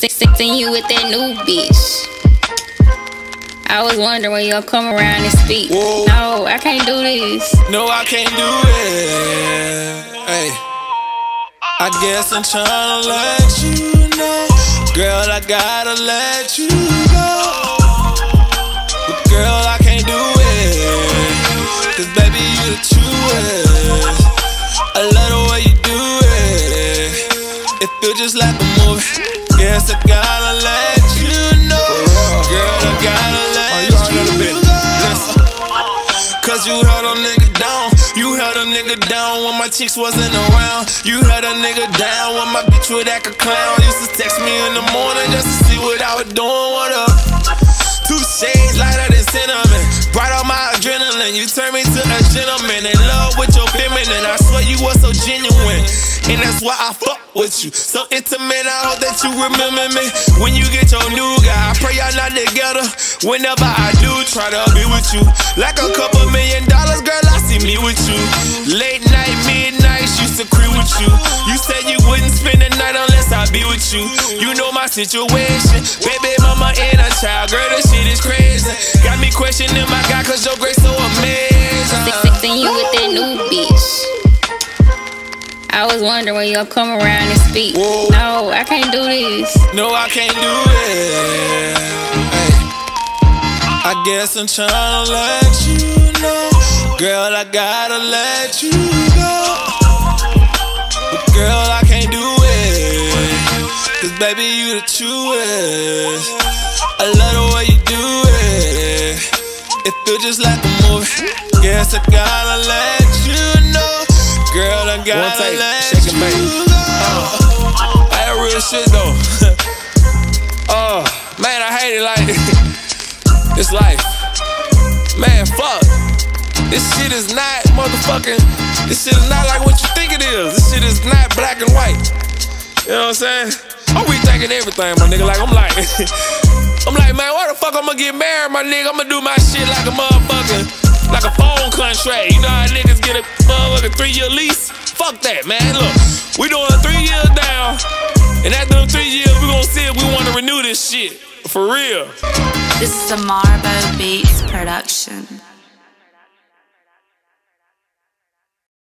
Seen you with that new bitch. I was wondering when you'll come around and speak. Whoa. No, I can't do this. No, I can't do it. Hey. I guess I'm trying to let you know. Girl, I gotta let you go. But girl, I can't do it. Cause baby, you the truest. I love the way you do it. It feel just like a movie. I gotta let you know. Girl, I gotta let you, know. Cause you held a nigga down. You held a nigga down when my chicks wasn't around. You held a nigga down when my bitch would act a clown. Used to text me in the morning just to see what I was doing. What up? Two shades lighter than cinnamon. Bright on my adrenaline. You turned me to a gentleman. In love with your feminine. I swear you were so genuine. And that's why I fuck with you. So intimate, I hope that you remember me. When you get your new guy, I pray y'all not together. Whenever I do, try to be with you. Like a couple million dollars, girl, I see me with you. Late night, midnight, used to creep with you. You said you wouldn't spend the night unless I be with you. You know my situation. Baby mama and a child, girl, this shit is crazy. Got me questioning I was wondering when you'll come around and speak. Whoa. No, I can't do this. No, I can't do it. Hey. I guess I'm trying to let you know. Girl, I gotta let you go. But girl, I can't do it. Cause baby, you the truest. I love the way you do it. It feels just like a movie. Guess I gotta let you know. Girl, I gotta One take, shake and bake. Uh, I had real shit though. oh, man, I hate it like it's life. Man, fuck. This shit is not motherfucking. This shit is not like what you think it is. This shit is not black and white. You know what I'm saying? I'm rethinking everything, my nigga. Like I'm like, I'm like, man, why the fuck I'm gonna get married, my nigga? I'm gonna do my shit like a motherfucker like a phone contract. You know how niggas get a motherfucking three year lease? Fuck that, man. Look, we doing three years down, and after them three years, we gonna see if we wanna renew this shit. For real. This is a Marbo Beatz production.